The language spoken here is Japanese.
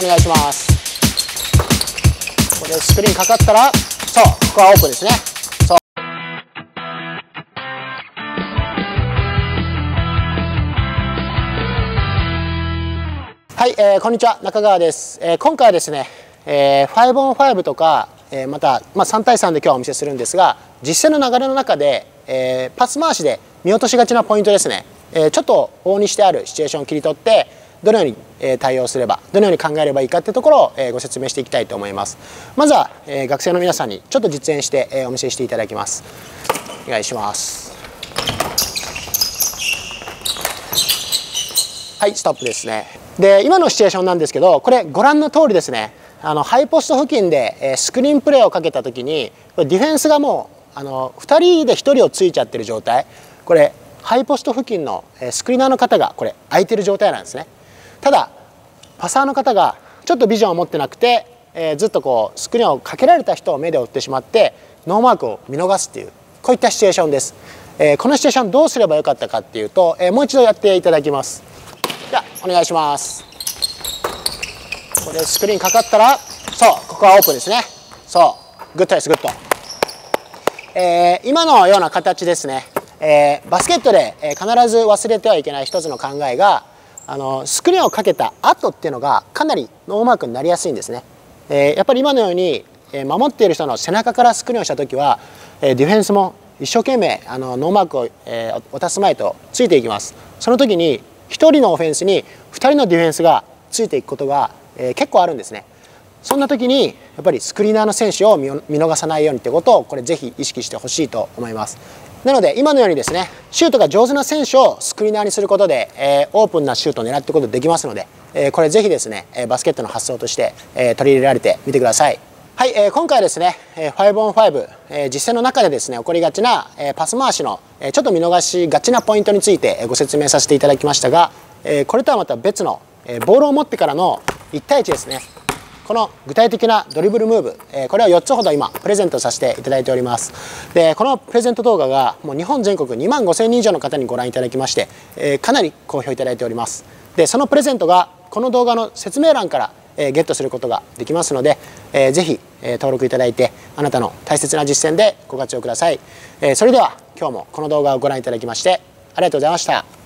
お願いします。これスクリーンかかったらそうここはオープンですね。そう。はい、えー、こんにちは中川です、えー、今回はですね、えー、5on5 とか、えー、また、まあ、3対3で今日はお見せするんですが実践の流れの中で、えー、パス回しで見落としがちなポイントですね、えー、ちょっと往にしてあるシチュエーションを切り取ってどのように、対応すればどのように考えればいいかっていうところを、ご説明していきたいと思います。まずは、学生の皆さんにちょっと実演して、お見せしていただきます。お願いします。はいストップですね。で今のシチュエーションなんですけどこれご覧の通りですね。あのハイポスト付近で、スクリーンプレーをかけた時にディフェンスがもうあの2人で1人をついちゃってる状態。これハイポスト付近のスクリーナーの方がこれ空いてる状態なんですね。ただパサーの方がちょっとビジョンを持ってなくて、えー、ずっとこうスクリーンをかけられた人を目で追ってしまってノーマークを見逃すっていうこういったシチュエーションです、えー、このシチュエーションどうすればよかったかっていうと、えー、もう一度やっていただきます。じゃあお願いします。これスクリーンかかったらそうここはオープンですね。そうグッドですグッド、えー、今のような形ですね、えー、バスケットで、え必ず忘れてはいけない一つの考えがあのスクリーンをかけた後っていうのがかなりノーマークになりやすいんですね、えー、やっぱり今のように、え守っている人の背中からスクリーンをした時は、えディフェンスも一生懸命あのノーマークを、えー、渡す前とついていきます。その時に1人のオフェンスに2人のディフェンスがついていくことが、えー、結構あるんですね。そんな時にやっぱりスクリーナーの選手を見逃さないようにってことをこれぜひ意識してほしいと思います。なので今のようにですねシュートが上手な選手をスクリーナーにすることで、えー、オープンなシュートを狙っていくことができますので、えー、これぜひですねバスケットの発想として、えー、取り入れられてみてください。はい、えー、今回はですねえ 5on5、えー、実践の中でですね起こりがちな、えー、パス回しの、えー、ちょっと見逃しがちなポイントについてご説明させていただきましたが、えー、これとはまた別の、えー、ボールを持ってからの1対1ですね。この具体的なドリブルムーブ、えこれを4つほど今プレゼントさせていただいております。でこのプレゼント動画がもう日本全国2万5000人以上の方にご覧いただきまして、えかなり好評いただいております。でそのプレゼントがこの動画の説明欄からえゲットすることができますので、えー、ぜひ、え登録いただいてあなたの大切な実践でご活用ください、えそれでは今日もこの動画をご覧いただきましてありがとうございました。